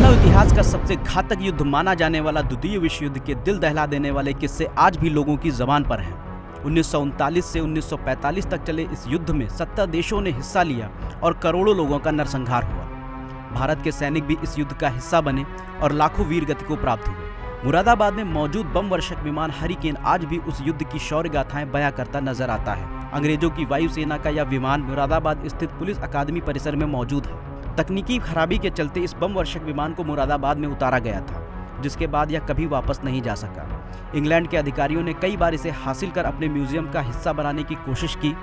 का सबसे घातक युद्ध माना जाने वाला द्वितीय विश्व युद्ध के दिल दहला देने वाले किस्से आज भी लोगों की जबान पर हैं। उन्नीस सौ उनतालीस से 1945 तक चले इस युद्ध में सत्तर देशों ने हिस्सा लिया और करोड़ों लोगों का नरसंहार हुआ। भारत के सैनिक भी इस युद्ध का हिस्सा बने और लाखों वीर गति को प्राप्त हुए। मुरादाबाद में मौजूद बम वर्षक विमान हरिकेन आज भी उस युद्ध की शौर्य गाथाएँ बयां करता नज़र आता है। अंग्रेज़ों की वायुसेना का यह विमान मुरादाबाद स्थित पुलिस अकादमी परिसर में मौजूद है। तकनीकी खराबी के चलते इस बम वर्षक विमान को मुरादाबाद में उतारा गया था, जिसके बाद यह कभी वापस नहीं जा सका। इंग्लैंड के अधिकारियों ने कई बार इसे हासिल कर अपने म्यूज़ियम का हिस्सा बनाने की कोशिश की,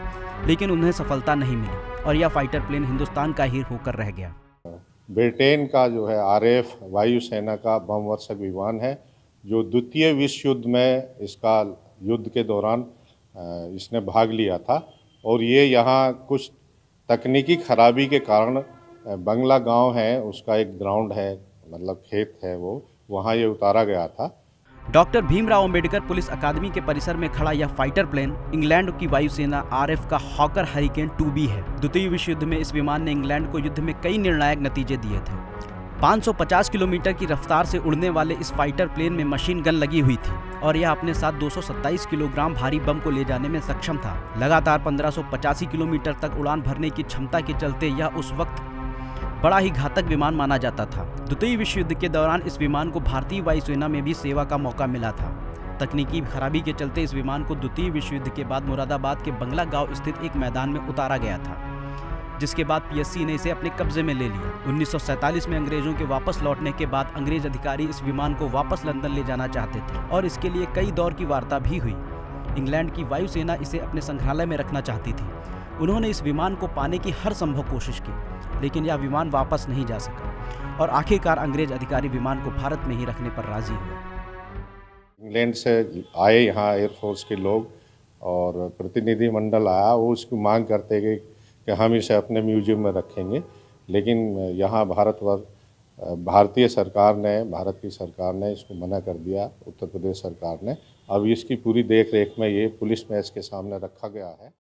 लेकिन उन्हें सफलता नहीं मिली और यह फाइटर प्लेन हिंदुस्तान का ही होकर रह गया। ब्रिटेन का जो है आरएफ वायुसेना का बम वर्षक विमान है, जो द्वितीय विश्व युद्ध में इसका युद्ध के दौरान इसने भाग लिया था। और ये यहाँ कुछ तकनीकी खराबी के कारण बंगला गाँव है, उसका एक ग्राउंड है मतलब खेत है वो, वहाँ ये उतारा गया था। Doctor Bhimrao Ambedkar police academy के परिसर में खड़ा यह फाइटर प्लेन इंग्लैंड की वायुसेना आरएफ का हॉकर हरिकेन 2B है। द्वितीय विश्व युद्ध में इस विमान ने इंग्लैंड को युद्ध में कई निर्णायक नतीजे दिए थे। 550 किलोमीटर की रफ्तार से उड़ने वाले इस फाइटर प्लेन में मशीन गन लगी हुई थी और यह अपने साथ 227 किलोग्राम भारी बम को ले जाने में सक्षम था। लगातार पंद्रह किलोमीटर तक उड़ान भरने की क्षमता के चलते यह उस वक्त बड़ा ही घातक विमान माना जाता था। द्वितीय विश्व युद्ध के दौरान इस विमान को भारतीय वायुसेना में भी सेवा का मौका मिला था। तकनीकी खराबी के चलते इस विमान को द्वितीय विश्व युद्ध के बाद मुरादाबाद के बंगला गाँव स्थित एक मैदान में उतारा गया था, जिसके बाद पीएससी ने इसे अपने कब्जे में ले लिया। उन्नीस सौ सैंतालीस में अंग्रेज़ों के वापस लौटने के बाद अंग्रेज़ अधिकारी इस विमान को वापस लंदन ले जाना चाहते थे और इसके लिए कई दौर की वार्ता भी हुई। इंग्लैंड की वायुसेना इसे अपने संग्रहालय में रखना चाहती थी। उन्होंने इस विमान को पाने की हर संभव कोशिश की, लेकिन यह विमान वापस नहीं जा सका और आखिरकार अंग्रेज़ अधिकारी विमान को भारत में ही रखने पर राज़ी हुए। इंग्लैंड से आए यहाँ एयरफोर्स के लोग और प्रतिनिधि मंडल आया, वो उसकी मांग करते गए कि हम इसे अपने म्यूज़ियम में रखेंगे। लेकिन यहाँ भारतवर्ष भारतीय सरकार ने, भारत की सरकार ने इसको मना कर दिया, उत्तर प्रदेश सरकार ने। अब इसकी पूरी देख रेख में ये पुलिस में इसके सामने रखा गया है।